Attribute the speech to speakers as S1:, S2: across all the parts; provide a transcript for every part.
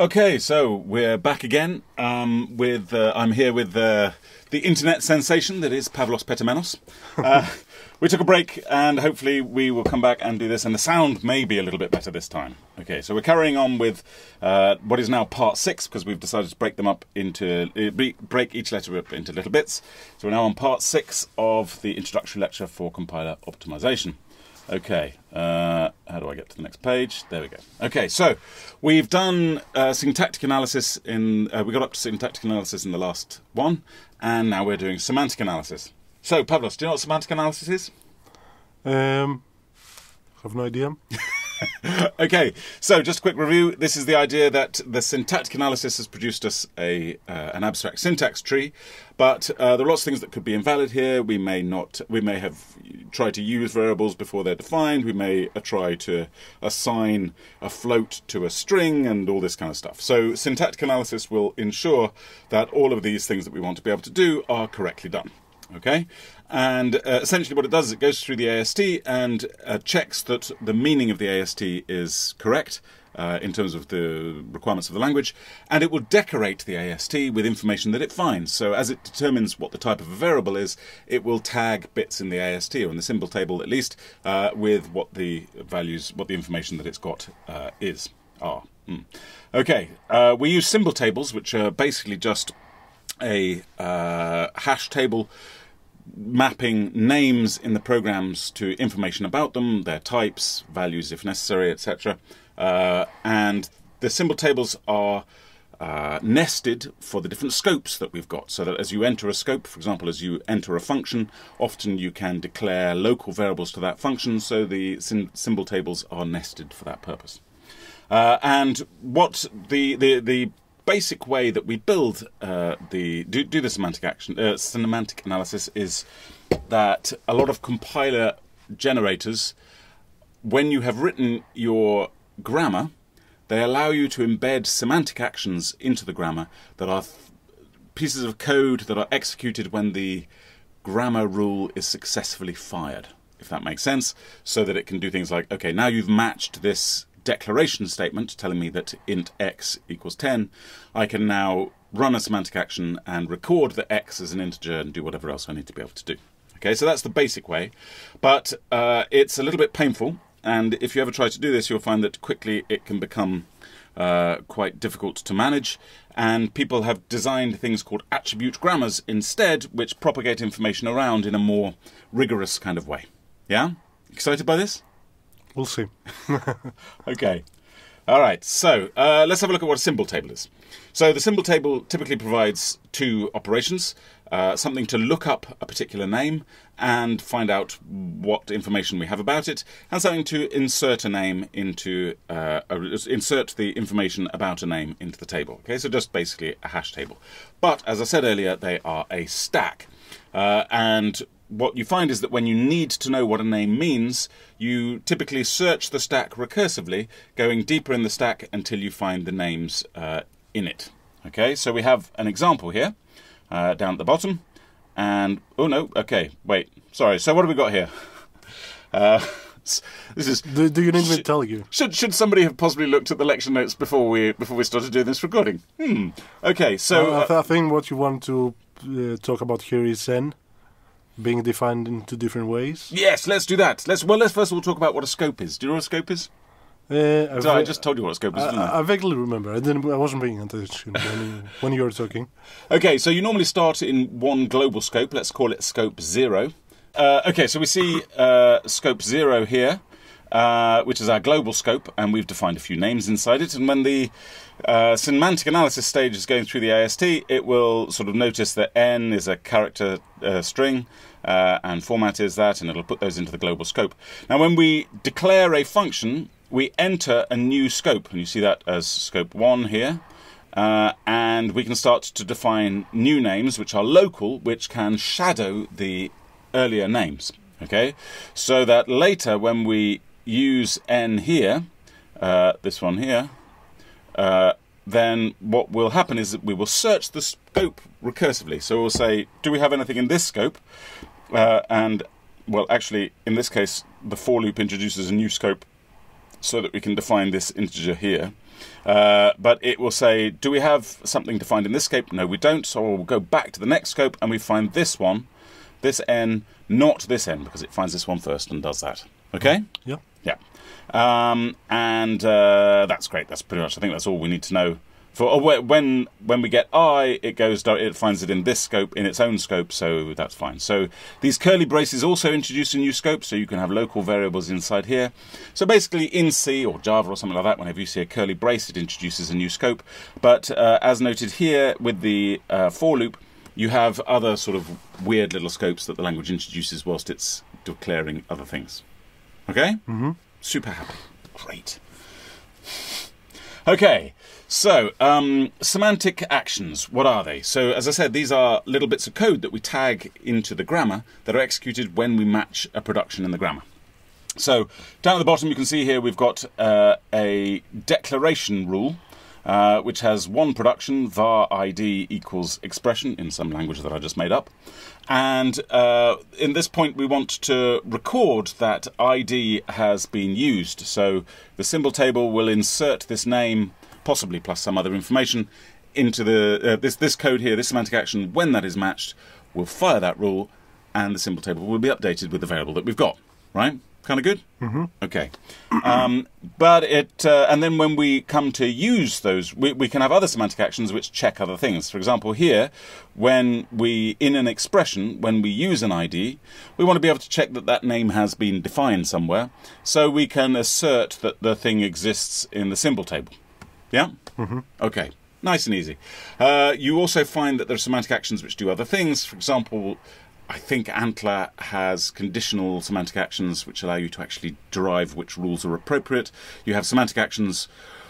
S1: Okay, so we're back again. Um, with uh, I'm here with uh, the internet sensation that is Pavlos Petoumenos. Uh, we took a break, and hopefully we will come back and do this. And the sound may be a little bit better this time. Okay, so we're carrying on with uh, what is now part six because we've decided to break them up into uh, break each letter up into little bits. So we're now on part six of the introductory lecture for compiler optimization. Okay, uh, how do I get to the next page? There we go. Okay, so we've done uh, syntactic analysis in, uh, we got up to syntactic analysis in the last one, and now we're doing semantic analysis. So, Pavlos, do you know what semantic analysis is?
S2: Um, have no idea.
S1: okay, so just a quick review. This is the idea that the syntactic analysis has produced us a uh, an abstract syntax tree, but uh, there are lots of things that could be invalid here. We may not. We may have tried to use variables before they're defined. We may uh, try to assign a float to a string and all this kind of stuff. So syntactic analysis will ensure that all of these things that we want to be able to do are correctly done. Okay, and uh, essentially what it does is it goes through the AST and uh, checks that the meaning of the AST is correct uh, in terms of the requirements of the language, and it will decorate the AST with information that it finds. So as it determines what the type of a variable is, it will tag bits in the AST or in the symbol table at least uh, with what the values, what the information that it's got uh, is are. Mm. Okay, uh, we use symbol tables, which are basically just a hash table mapping names in the programs to information about them, their types, values if necessary, etc. Uh, and the symbol tables are uh, nested for the different scopes that we've got. So that as you enter a scope, for example, as you enter a function, often you can declare local variables to that function, so the symbol tables are nested for that purpose. Uh, and what the, the, the basic way that we build uh, the do, do the semantic action uh, semantic analysis is that a lot of compiler generators, when you have written your grammar, they allow you to embed semantic actions into the grammar that are pieces of code that are executed when the grammar rule is successfully fired, if that makes sense, so that it can do things like, okay, now you've matched this declaration statement telling me that int x equals 10, I can now run a semantic action and record that x as an integer and do whatever else I need to be able to do. Okay, so that's the basic way, but uh, it's a little bit painful, and if you ever try to do this, you'll find that quickly it can become uh, quite difficult to manage, and people have designed things called attribute grammars instead, which propagate information around in a more rigorous kind of way. Yeah? Excited by this?
S2: We'll see.
S1: okay. All right, so uh, let's have a look at what a symbol table is. So the symbol table typically provides two operations, uh, something to look up a particular name and find out what information we have about it, and something to insert a name into, uh, a, insert the information about a name into the table. Okay, so just basically a hash table. But as I said earlier, they are a stack. Uh, and what you find is that when you need to know what a name means, you typically search the stack recursively, going deeper in the stack until you find the names uh, in it. Okay, so we have an example here uh, down at the bottom, and oh no, okay, wait, sorry. So what have we got here? Uh, this is.
S2: Do, do you need me to tell you?
S1: Should should somebody have possibly looked at the lecture notes before we before we started doing this recording? Hmm. Okay, so
S2: I, th I think what you want to uh, talk about here is n being defined in two different ways.
S1: Yes, let's do that. Let's well, let's first of all talk about what a scope is. Do you know what a scope is?
S2: Uh,
S1: so I just told you what a scope is.
S2: I,
S1: I?
S2: I, vaguely remember. I didn't. I wasn't paying attention when you, when you were talking.
S1: Okay, so you normally start in one global scope. Let's call it scope zero. Uh, okay, so we see uh, scope zero here, uh, which is our global scope, and we've defined a few names inside it. And when the uh, semantic analysis stage is going through the AST, it will sort of notice that n is a character uh, string uh, and format is that, and it'll put those into the global scope. Now, when we declare a function, we enter a new scope, and you see that as scope 1 here. Uh, and we can start to define new names which are local, which can shadow the earlier names. Okay, so that later when we use n here, uh, this one here, uh, then what will happen is that we will search the scope recursively. So we'll say, do we have anything in this scope? Uh, and, well, actually, in this case, the for loop introduces a new scope so that we can define this integer here. Uh, but it will say, do we have something defined in this scope? No, we don't. So we'll go back to the next scope and we find this one, this n, not this n, because it finds this one first and does that. Okay?
S2: Yeah.
S1: Um, and uh, that's great. That's pretty much, I think that's all we need to know. For oh, when when we get i, it goes it finds it in this scope in its own scope, so that's fine. So these curly braces also introduce a new scope, so you can have local variables inside here. So basically, in C or Java or something like that, whenever you see a curly brace, it introduces a new scope. But uh, as noted here with the uh, for loop, you have other sort of weird little scopes that the language introduces whilst it's declaring other things. Okay? Mm-hmm. Super happy. Great. Okay, so um, semantic actions, what are they? So, as I said, these are little bits of code that we tag into the grammar that are executed when we match a production in the grammar. So, down at the bottom, you can see here we've got uh, a declaration rule. Uh, which has one production, var id equals expression in some language that I just made up. And uh, in this point, we want to record that ID has been used. So the symbol table will insert this name, possibly plus some other information, into the uh, this this code here, this semantic action. When that is matched, will fire that rule, and the symbol table will be updated with the variable that we've got. Right? Kind of good. Mm-hmm. Okay. Um, but it uh, and then when we come to use those, we, we can have other semantic actions which check other things. For example, here, when we in an expression, when we use an ID, we want to be able to check that that name has been defined somewhere, so we can assert that the thing exists in the symbol table. Yeah. Mm-hmm. Okay. Nice and easy. Uh, you also find that there are semantic actions which do other things. For example, I think ANTLR has conditional semantic actions which allow you to actually derive which rules are appropriate. You have semantic actions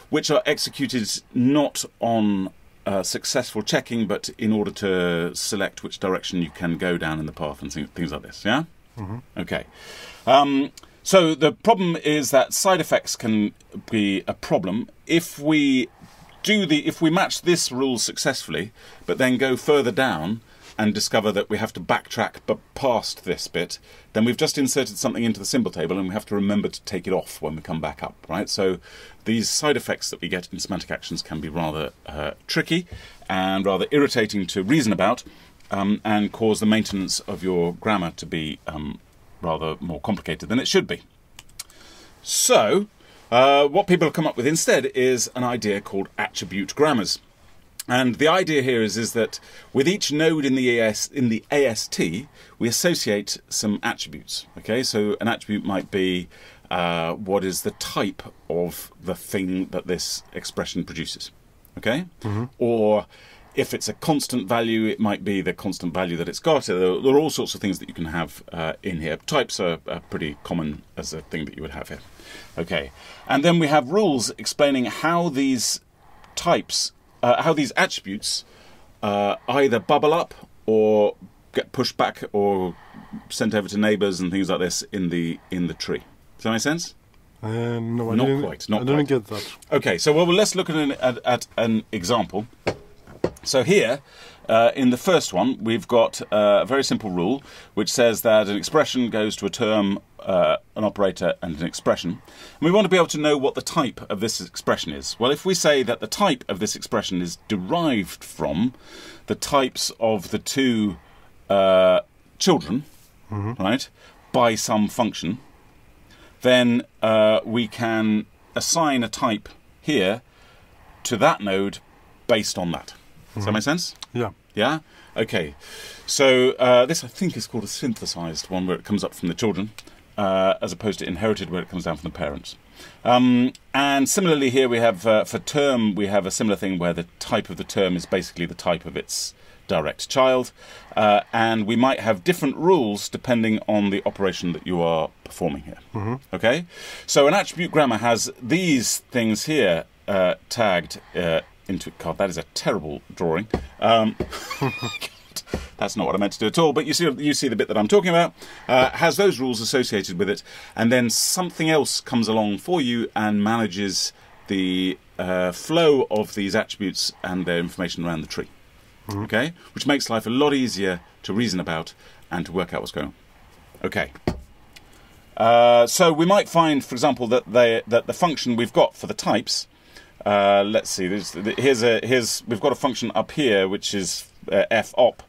S1: which are executed not on uh, successful checking, but in order to select which direction you can go down in the path and things like this. Yeah? Mm-hmm. Okay. Um, so the problem is that side effects can be a problem if we do the if we match this rule successfully, but then go further down and discover that we have to backtrack but past this bit, then we've just inserted something into the symbol table and we have to remember to take it off when we come back up, right? So these side effects that we get in semantic actions can be rather uh, tricky and rather irritating to reason about um, and cause the maintenance of your grammar to be um, rather more complicated than it should be. So, uh, what people have come up with instead is an idea called attribute grammars. And the idea here is, is that with each node in the AS in the AST, we associate some attributes. Okay, so an attribute might be uh, what is the type of the thing that this expression produces. Okay, mm-hmm. or if it's a constant value, it might be the constant value that it's got. There are all sorts of things that you can have uh, in here. Types are, are, pretty common as a thing that you would have here. Okay, and then we have rules explaining how these types uh, how these attributes uh, either bubble up or get pushed back or sent over to neighbours and things like this in the in the tree. Does that make sense?
S2: Um, no, I
S1: not quite. Not
S2: I didn't
S1: quite.
S2: get that.
S1: Okay, so well, let's look at an, at, at an example. So here, uh, in the first one, we've got uh, a very simple rule which says that an expression goes to a term, uh, an operator, and an expression. And we want to be able to know what the type of this expression is. Well, if we say that the type of this expression is derived from the types of the two uh, children, mm-hmm. right, by some function, then uh, we can assign a type here to that node based on that. Does that make sense?
S2: Yeah.
S1: Yeah? Okay. So uh, this, I think, is called a synthesized one where it comes up from the children, uh, as opposed to inherited where it comes down from the parents. Um, and similarly, here we have, uh, for term, we have a similar thing where the type of the term is basically the type of its direct child. Uh, and we might have different rules depending on the operation that you are performing here. Mm-hmm. Okay? So an attribute grammar has these things here uh, tagged into God, that is a terrible drawing. Um, that's not what I meant to do at all. But you see, you see the bit that I'm talking about uh, has those rules associated with it, and then something else comes along for you and manages the uh, flow of these attributes and their information around the tree. Mm-hmm. Okay, which makes life a lot easier to reason about and to work out what's going on. Okay. Uh, so we might find, for example, that they, that the function we've got for the types uh, let's see. Here's a here's we've got a function up here which is uh, f op,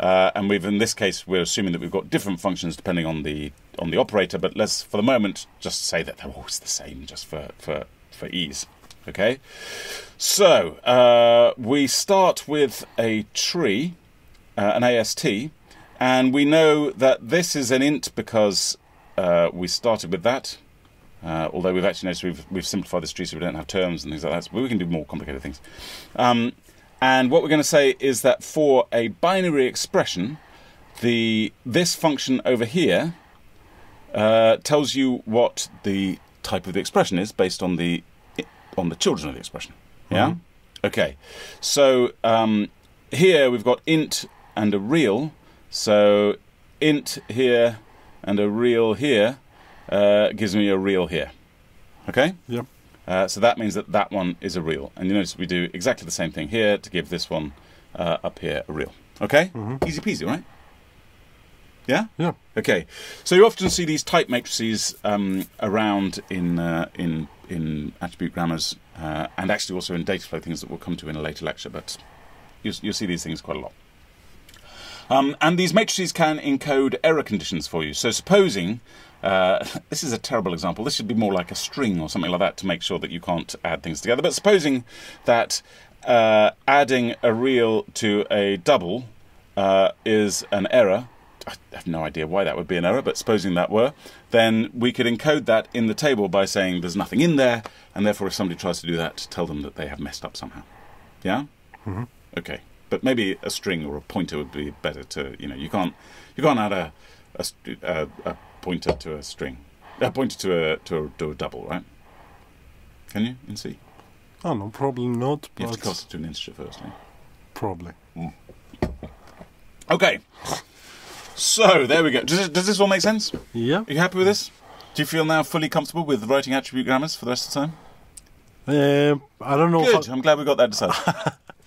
S1: uh, and we've in this case we're assuming that we've got different functions depending on the on the operator. But let's for the moment just say that they're always the same, just for for for ease. Okay. So uh, we start with a tree, uh, an AST, and we know that this is an int because uh, we started with that. Uh, although we've actually noticed we've, we've simplified the tree so we don't have terms and things like that, so we can do more complicated things. Um, and what we're going to say is that for a binary expression, the this function over here uh, tells you what the type of the expression is based on the on the children of the expression. Yeah.
S2: Mhm.
S1: Okay. So um, here we've got int and a real. So int here and a real here uh, gives me a real here. Okay.
S2: Yep.
S1: Uh, so that means that that one is a real. And you notice we do exactly the same thing here to give this one uh, up here a real. Okay?
S2: Mhm.
S1: Easy peasy, right? Yeah?
S2: Yeah.
S1: Okay. So you often see these type matrices um, around in, uh, in, in attribute grammars uh, and actually also in dataflow things that we'll come to in a later lecture, but you'll, you'll see these things quite a lot. Um, and these matrices can encode error conditions for you. So supposing uh, this is a terrible example. This should be more like a string or something like that to make sure that you can't add things together. But supposing that uh, adding a real to a double uh, is an error, I have no idea why that would be an error, but supposing that were, then we could encode that in the table by saying there's nothing in there, and therefore if somebody tries to do that, tell them that they have messed up somehow. Yeah?
S2: Mhm.
S1: Okay. But maybe a string or a pointer would be better to, you know, you can't you can't add a a, a, a pointer to a string, a pointer to a to a, to a double, right? Can you in C?
S2: Oh no, probably not.
S1: But You have to cast it to an integer first. you?
S2: probably.
S1: Okay. So there we go. Does, does this all make sense?
S2: Yeah.
S1: Are you happy with this? Do you feel now fully comfortable with writing attribute grammars for the rest of the time?
S2: Um, I don't know.
S1: Good. I'm glad we got that decided.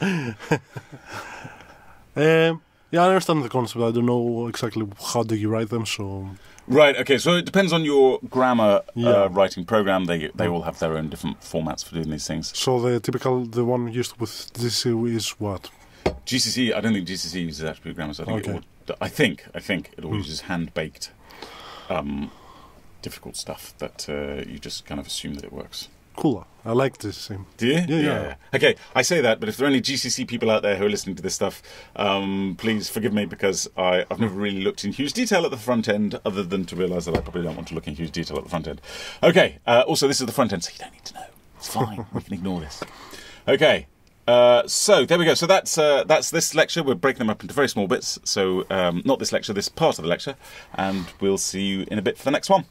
S2: um, yeah, I understand the concept. I don't know exactly how do you write them. So
S1: right. Okay. So it depends on your grammar
S2: Yeah.
S1: uh, writing program. They they all have their own different formats for doing these things.
S2: so the typical the one used with this is what?
S1: GCC. I don't think GCC uses attribute grammars. I think
S2: Okay.
S1: it all, I think I think it all
S2: Hmm.
S1: uses hand baked, um, difficult stuff that uh, you just kind of assume that it works.
S2: Cool. I like this same.
S1: Do you?
S2: Yeah, yeah.
S1: Okay, I say that, but if there are any GCC people out there who are listening to this stuff, um, please forgive me because I, I've never really looked in huge detail at the front end, other than to realise that I probably don't want to look in huge detail at the front end. Okay, uh, also, this is the front end, so you don't need to know. It's fine, we can ignore this. Okay. Uh, so there we go. So that's uh, that's this lecture. We're breaking them up into very small bits. So um, not this lecture, this part of the lecture, and we'll see you in a bit for the next one.